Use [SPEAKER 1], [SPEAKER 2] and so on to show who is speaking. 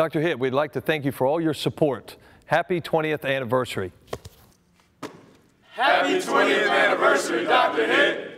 [SPEAKER 1] Dr. Hitt, we'd like to thank you for all your support. Happy 20th anniversary.
[SPEAKER 2] Happy 20th anniversary, Dr. Hitt.